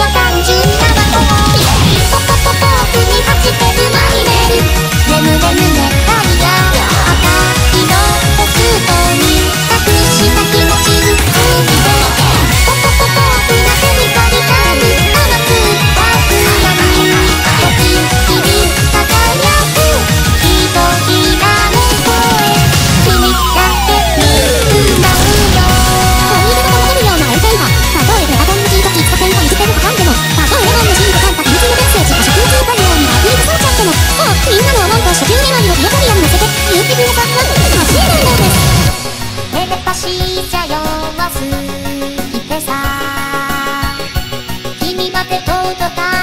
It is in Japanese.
こ単純な魔法。ポコポコに走ってるマイメル眠れ眠れことか